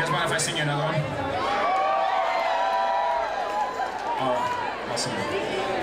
You guys mind if I sing you another one? Oh, awesome.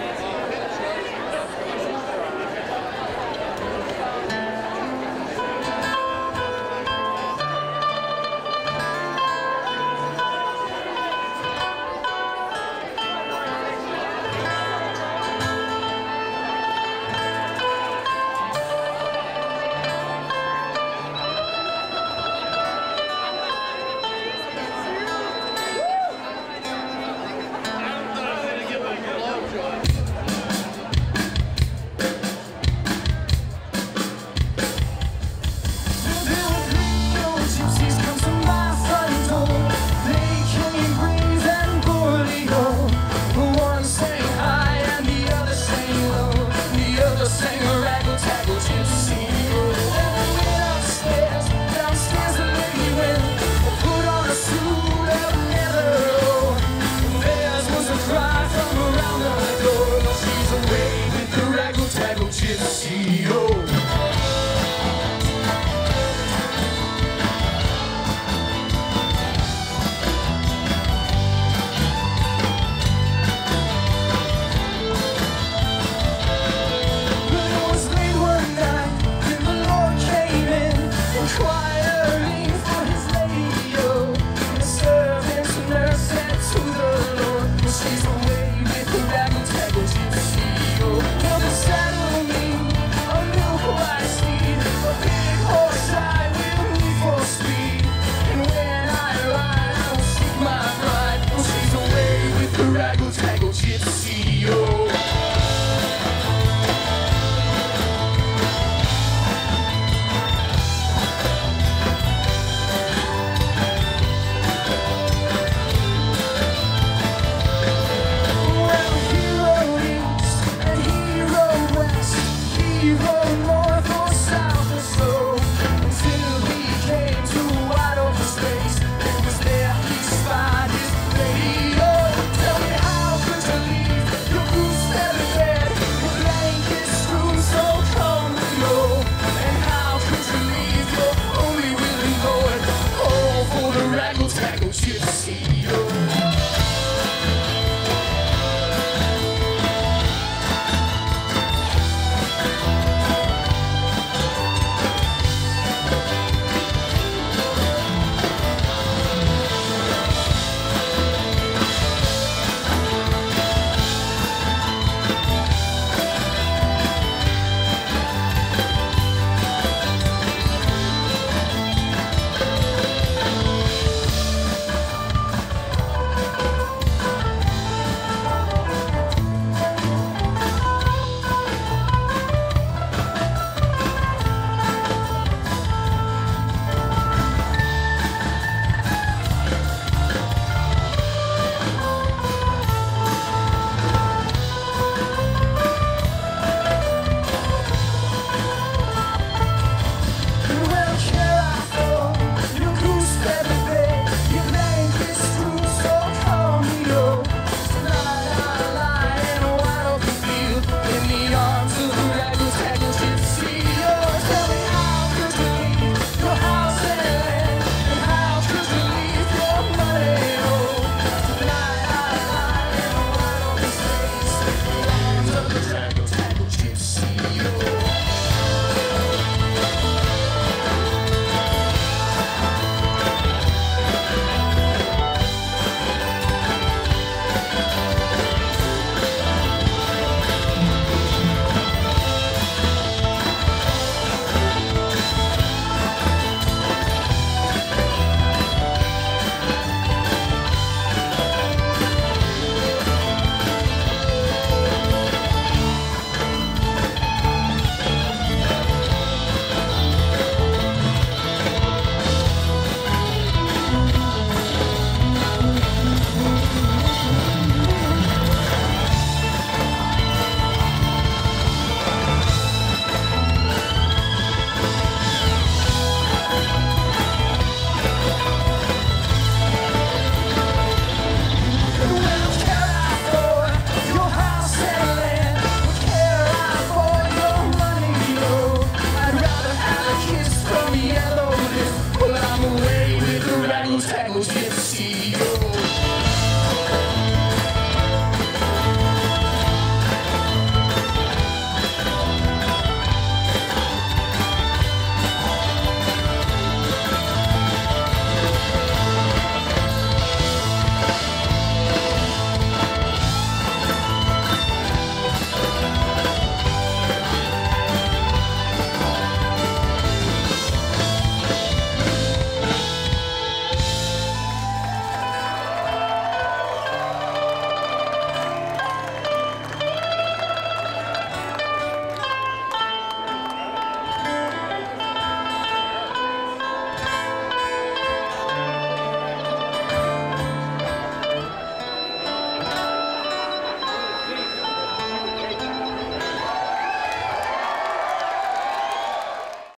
Eu will get.